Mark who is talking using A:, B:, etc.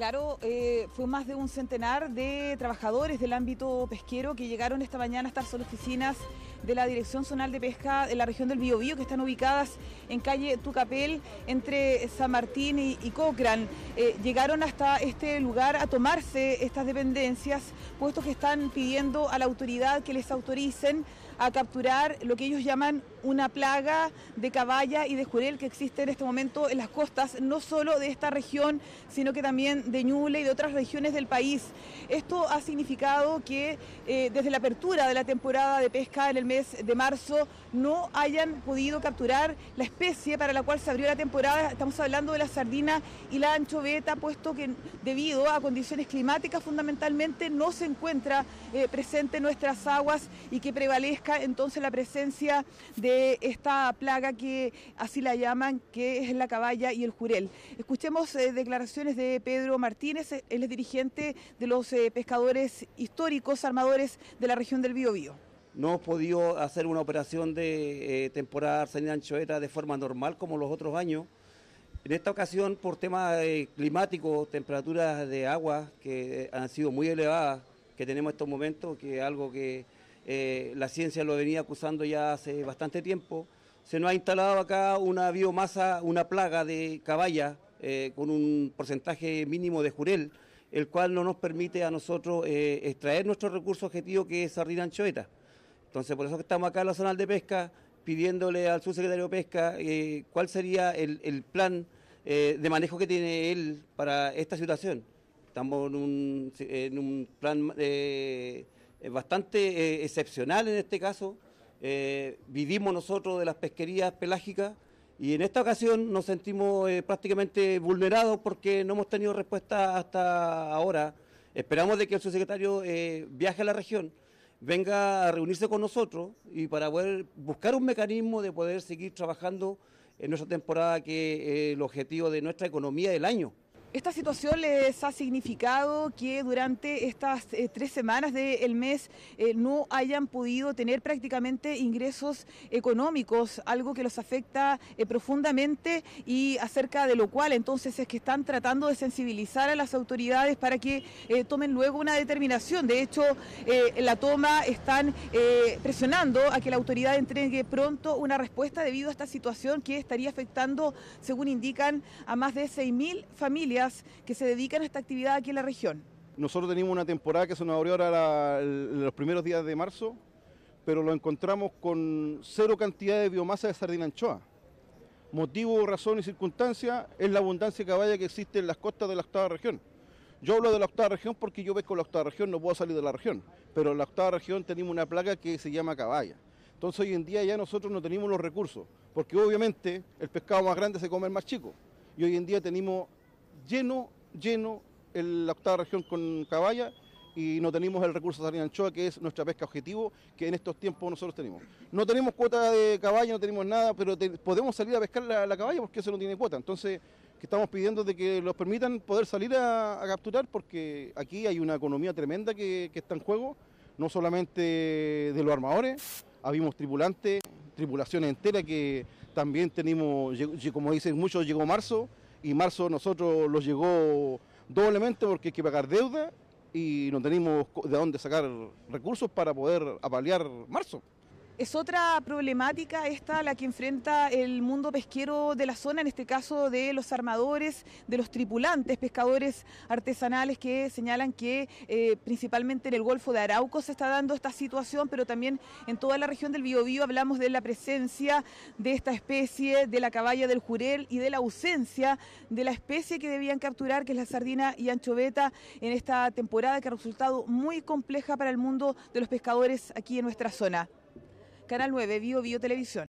A: Claro, eh, fue más de un centenar de trabajadores del ámbito pesquero que llegaron esta mañana a estas oficinas de la Dirección Zonal de Pesca de la región del Biobío, que están ubicadas en calle Tucapel, entre San Martín y, y Cochrane. Eh, llegaron hasta este lugar a tomarse estas dependencias, puesto que están pidiendo a la autoridad que les autoricen a capturar lo que ellos llaman una plaga de caballa y de jurel que existe en este momento en las costas, no solo de esta región, sino que también de Ñuble y de otras regiones del país. Esto ha significado que eh, desde la apertura de la temporada de pesca en el mes de marzo no hayan podido capturar la especie para la cual se abrió la temporada. Estamos hablando de la sardina y la anchoveta, puesto que debido a condiciones climáticas fundamentalmente no se encuentra eh, presente en nuestras aguas y que prevalezca entonces la presencia de esta plaga que así la llaman, que es la caballa y el jurel. Escuchemos eh, declaraciones de Pedro Martínez, él es dirigente de los eh, pescadores históricos armadores de la región del Biobío.
B: No hemos podido hacer una operación de eh, temporada arsenal anchoeta de forma normal como los otros años. En esta ocasión, por temas eh, climáticos, temperaturas de agua que han sido muy elevadas, que tenemos en estos momentos, que es algo que eh, la ciencia lo venía acusando ya hace bastante tiempo, se nos ha instalado acá una biomasa, una plaga de caballa eh, con un porcentaje mínimo de jurel, el cual no nos permite a nosotros eh, extraer nuestro recurso objetivo que es sardina anchoeta. Entonces, por eso que estamos acá en la zona de pesca pidiéndole al subsecretario de Pesca cuál sería el, el plan de manejo que tiene él para esta situación. Estamos en un, en un plan bastante eh, excepcional en este caso. Eh, vivimos nosotros de las pesquerías pelágicas y en esta ocasión nos sentimos eh, prácticamente vulnerados porque no hemos tenido respuesta hasta ahora. Esperamos de que el subsecretario eh, viaje a la región venga a reunirse con nosotros y para poder buscar un mecanismo de poder seguir trabajando en nuestra temporada que es eh, el objetivo de nuestra economía del año.
A: Esta situación les ha significado que durante estas eh, tres semanas del mes eh, no hayan podido tener prácticamente ingresos económicos, algo que los afecta eh, profundamente y acerca de lo cual entonces es que están tratando de sensibilizar a las autoridades para que tomen luego una determinación. De hecho, la toma están presionando a que la autoridad entregue pronto una respuesta debido a esta situación que estaría afectando, según indican, a más de 6.000 familias que se dedican a esta actividad aquí en la región.
C: Nosotros teníamos una temporada que se nos abrió ahora la- los primeros días de marzo, pero lo encontramos con cero cantidad de biomasa de sardina anchoa. Motivo, razón y circunstancia es la abundancia de caballa que existe en las costas de la octava región. Yo hablo de la octava región porque yo pesco la octava región, no puedo salir de la región, pero en la octava región tenemos una plaga que se llama caballa. Entonces hoy en día ya nosotros no tenemos los recursos, porque obviamente el pescado más grande se come el más chico. Y hoy en día tenemos lleno, lleno la octava región con caballa y no tenemos el recurso de sardina anchoa, que es nuestra pesca objetivo, que en estos tiempos nosotros tenemos. No tenemos cuota de caballa, no tenemos nada, pero podemos salir a pescar la, la caballa porque eso no tiene cuota. Entonces, que estamos pidiendo de que nos permitan poder salir a, capturar, porque aquí hay una economía tremenda que, que está en juego, no solamente de los armadores, habimos tripulantes, tripulaciones enteras que también tenemos, como dicen muchos, llegó marzo, y marzo nosotros los llegó doblemente porque hay que pagar deuda y no tenemos de dónde sacar recursos para poder apalear marzo.
A: Es otra problemática esta la que enfrenta el mundo pesquero de la zona, en este caso de los armadores, de los tripulantes, pescadores artesanales que señalan que eh, principalmente en el Golfo de Arauco se está dando esta situación, pero también en toda la región del Biobío hablamos de la presencia de esta especie, de la caballa del jurel y de la ausencia de la especie que debían capturar, que es la sardina y anchoveta, en esta temporada que ha resultado muy compleja para el mundo de los pescadores aquí en nuestra zona. Canal 9, Bio Bio Televisión.